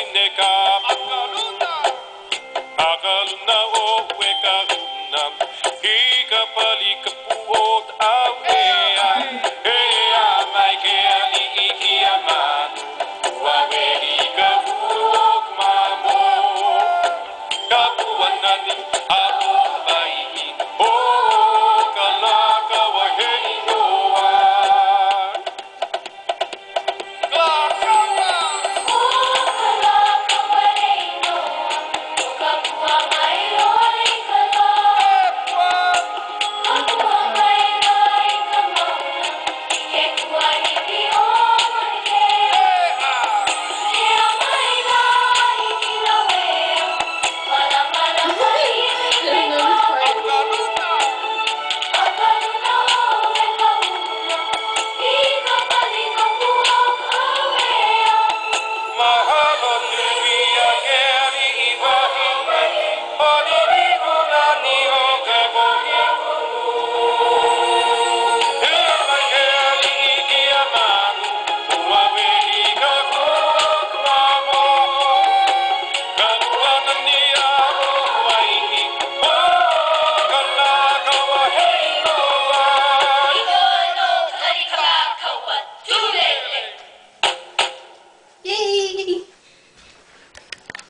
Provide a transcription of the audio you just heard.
ineka makaruna kapuanani